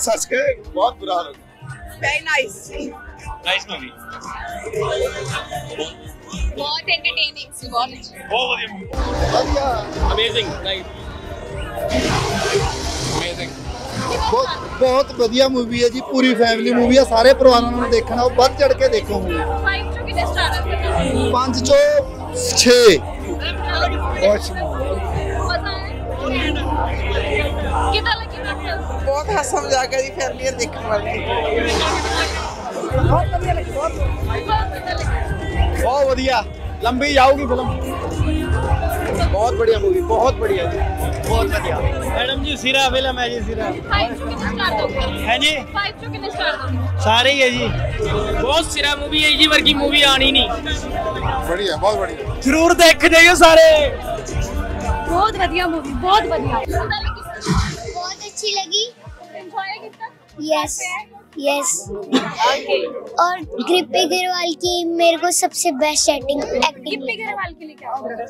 ਹੱਸ ਹੱਸ ਕੇ ਬਹੁਤ ਬੁਰਾ ਹਾਲ ਹੋ ਗਿਆ very nice. ਨਾਈਸ ਮੂਵੀ ਬਹੁਤ entertaining ਸੀ ਬਹੁਤ ਅੱਛੀ ਬਹੁਤ ਵਧੀਆ ਵਧੀਆ ਅਮੇਜ਼ਿੰਗ ਨਾਈਸ ਅਮੇਜ਼ਿੰਗ ਬਹੁਤ ਬਹੁਤ ਵਧੀਆ ਮੂਵੀ ਹੈ ਜੀ ਪੂਰੀ ਫੈਮਿਲੀ ਮੂਵੀ ਹੈ ਸਾਰੇ ਪਰਿਵਾਰਾਂ ਨੂੰ ਦੇਖਣਾ ਉਹ ਵੱਧ ਚੜ ਕੇ ਦੇਖੋ ਮੂਵੀ 5 ਚੋਂ ਕਿੰਨੇ ਸਟਾਰ ਦਿੱਤੇ 5 ਚੋਂ 6 ਬਹੁਤ ਬਹੁਤ ਹਾਸਾ ਮਜ਼ਾਕ ਹੈ ਜੀ ਫੈਮਿਲੀ ਦੇਖਣ ਵਾਲੀ ਬਹੁਤ ਵਧੀਆ ਲੰਬੀ ਜਾਊਗੀ ਫਿਲਮ ਬਹੁਤ ਬੜੀਆ ਮੂਵੀ ਬਹੁਤ ਬੜੀਆ ਜੀ ਬਹੁਤ ਵਧੀਆ ਮੈਡਮ ਜੀ ਸਿਰਾ ਫਿਲਮ ਹੈ ਜੀ ਸਿਰਾ 5 ਚੋਂ ਕਿੰਨੇ ਸਟਾਰ ਦੋਗੇ ਹੈ ਜੀ 5 ਚੋਂ ਕਿੰਨੇ ਸਟਾਰ ਦੋਗੇ ਸਾਰੇ ਹੀ ਹੈ ਜੀ ਬਹੁਤ ਸਿਰਾ ਮੂਵੀ ਹੈ ਜੀ ਵਰਗੀ ਮੂਵੀ ਆਣੀ ਨਹੀਂ ਬੜੀਆ ਬਹੁਤ ਬੜੀਆ ਜ਼ਰੂਰ ਦੇਖ ਜਾਈਓ ਸਾਰੇ ਬਹੁਤ ਵਧੀਆ ਮੂਵੀ ਬਹੁਤ ਵਧੀਆ ਕਿਦਾਂ ਲੱਗੀ बहुत अच्छी लगी ਇੰਜੋਏ ਕੀਤਾ यस यस और गिप्पी गिरवाल की मेरे को सबसे best acting acting Gippy Grewal के लिए क्या होगा?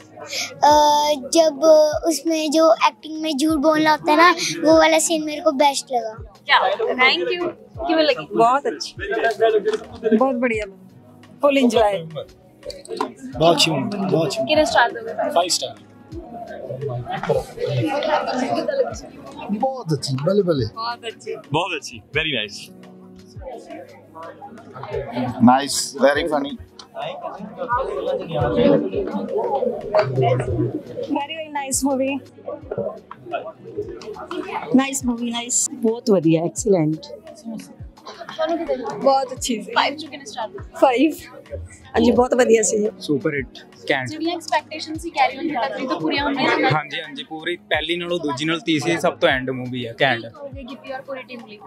जब उसमें जो एक्टिंग में झूठ बोलना होता है ना वो वाला सीन मेरे को बेस्ट लगा। क्या? थैंक यू क्यों लगी बहुत अच्छी। बहुत बढ़िया। फुल एंजॉय बहुत अच्छी बहुत अच्छी कितने स्टार दोगे? 5 स्टार ਬਹੁਤ ਅੱਛੀ ਬੱਲੇ ਬੱਲੇ ਬਹੁਤ ਅੱਛੀ ਬਹੁਤ ਅੱਛੀ very nice nice very funny very very nice movie nice movie nice ਬਹੁਤ ਵਧੀਆ ਐਕਸੀਲੈਂਟ ਤੁਹਾਨੂੰ ਕਿਦਾਂ ਲੱਗੀ ਬਹੁਤ ਅੱਛੀ ਸੀ। 5 ਚੋਂ ਕਿੰਨੇ ਸਟਾਰ ਦੋਗੇ 5 ਹਾਂਜੀ ਬਹੁਤ ਵਧੀਆ ਸੀ। ਸੁਪਰ ਹਿੱਟ ਕੈਂਟ। ਜਿਹੜੀਆਂ ਐਕਸਪੈਕਟੇਸ਼ਨ ਸੀ ਕੈਰੀ ਔਨ ਜੱਟਾ 3 ਤੋਂ ਪੂਰੀਆਂ ਹੁੰਦੀਆਂ ਨੇ। ਹਾਂਜੀ ਹਾਂਜੀ ਪੂਰੀ ਪਹਿਲੀ ਨਾਲੋਂ ਦੂਜੀ ਨਾਲ ਤੀਸਰੀ ਸਭ ਤੋਂ ਐਂਡ ਮੂਵੀ ਹੈ ਕੈਂਟ। ਹੋਗੇ ਗਿੱਪੀ ਔਰ ਪੂਰੀ ਟੀਮ ਲਈ?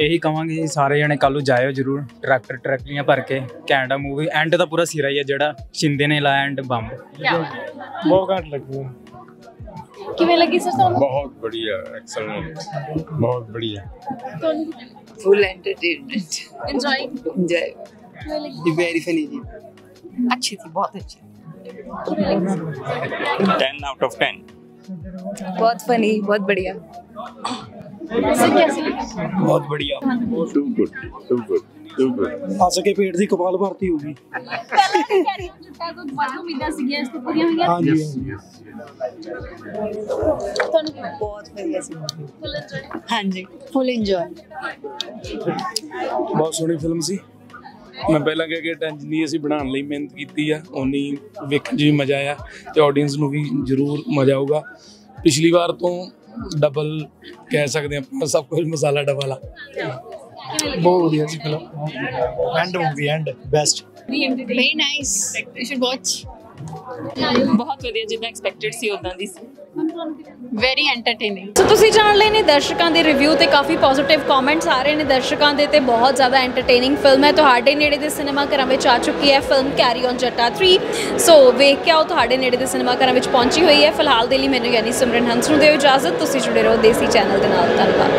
ਇਹੀ ਕਵਾਂਗੇ ਜੀ, ਸਾਰੇ ਜਣੇ ਕੱਲ ਨੂੰ ਜਾਇਓ ਜਰੂਰ ਟਰੈਕਟਰ ਟਰੈਕਟਰੀਆਂ ਭਰ ਕੇ ਕੈਂਟ ਮੂਵੀ ਐਂਡ ਦਾ ਪੂਰਾ ਸਿਰਾ ਹੀ ਹੈ ਜਿਹੜਾ ਸ਼ਿੰਦੇ ਨੇ ਲਾਇਆ ਐਂਡ ਬੰਬ। ਬਹੁਤ ਘੱਟ ਲੱਗੀ। ਕਿਵੇਂ ਲੱਗੀ ਸਰ ਤੁਹਾਨੂੰ बहुत बढ़िया एक्सलेंट बहुत बढ़िया ਤੁਹਾਨੂੰ ਕਿਵੇਂ ਲੱਗੀ ਫੁੱਲ ਐਂਟਰਟੇਨਮੈਂਟ ਇੰਜੋਏ ਇੰਜੋਏ ਕਿਵੇਂ ਲੱਗੀ ਵੈਰੀ ਫਨੀ ਜੀ ਅੱਛੀ थी बहुत अच्छी 10 आउट ऑफ 10 बहुत फनी बहुत बढ़िया सर कैसी लगी ਬਹੁਤ ਬੜੀਆ too good too good too good ਹੱਸ ਕੇ ਪੇਟ ਦੀ ਕਪਾਲ ਭਰਤੀ ਹੋ ਗਈ। ਬਹੁਤ ਸੋਹਣੀ ਫਿਲਮ ਸੀ। ਮੈਂ ਪਹਿਲਾਂ ਕਿਹਾ ਕਿ ਟੈਂਸ਼ਨ ਨਹੀਂ ਅਸੀਂ ਬਣਾਉਣ ਲਈ ਮਿਹਨਤ ਕੀਤੀ ਆ ਉਨੀ ਵੇਖਣ 'ਚ ਵੀ ਮਜ਼ਾ ਆਇਆ ਤੇ ਆਡੀਅנס ਨੂੰ ਵੀ ਜ਼ਰੂਰ ਮਜ਼ਾ ਆਊਗਾ। ਪਿਛਲੀ ਵਾਰ ਤੋਂ ਡਬਲ ਕਹਿ ਸਕਦੇ ਆਪਾਂ ਸਭ ਕੁਝ ਮਸਾਲਾ ਡਬਲ ਆ ਬਹੁਤ ਵਧੀਆ ਸੀ film and movie and best we entertain Very nice. You should watch. ਬਹੁਤ ਵਧੀਆ ਜਿੱਦਾਂ ਐਕਸਪੈਕਟਡ ਸੀ ਉਦਾਂ ਦੀ ਸੀ। ਵੈਰੀ ਐਂਟਰਟੇਨਿੰਗ ਸੋ ਤੁਸੀਂ ਜਾਣ ਲਏ ਨੇ ਦਰਸ਼ਕਾਂ ਦੇ ਰਿਵਿਊ ਤੇ ਕਾਫੀ ਪੋਜ਼ਿਟਿਵ ਕਮੈਂਟਸ ਆ ਰਹੇ ਨੇ। ਦਰਸ਼ਕਾਂ ਦੇ ਤੇ ਬਹੁਤ ਜ਼ਿਆਦਾ ਐਂਟਰਟੇਨਿੰਗ ਫਿਲਮ ਹੈ। ਤੁਹਾਡੇ ਨੇੜੇ ਦੇ ਸਿਨੇਮਾ ਘਰਾਂ ਵਿੱਚ ਆ ਚੁੱਕੀ ਹੈ film carry on Jatta 3 so ਵੇਖ ਕੇ ਆਓ ਤੁਹਾਡੇ ਨੇੜੇ ਦੇ ਸਿਨੇਮਾ ਘਰਾਂ ਵਿੱਚ ਪਹੁੰਚੀ ਹੋਈ ਹੈ। ਫਿਲਹਾਲ ਦੇ ਲਈ ਮੈਨੂੰ ਯਾਨੀ ਸਿਮਰਨ ਹੰਸ ਨੂੰ ਦਿਓ ਇਜਾਜ਼ਤ। ਤੁਸੀਂ ਜੁੜੇ ਰਹੋ ਦੇਸੀ ਚੈਨਲ ਦੇ ਨਾਲ। ਧੰਨਵਾਦ।